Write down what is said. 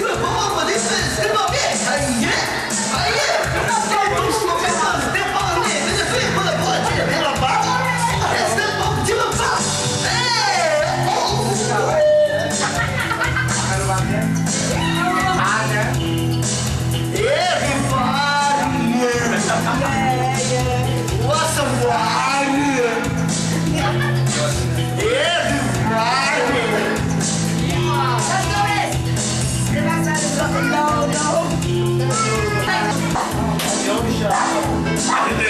do. Did they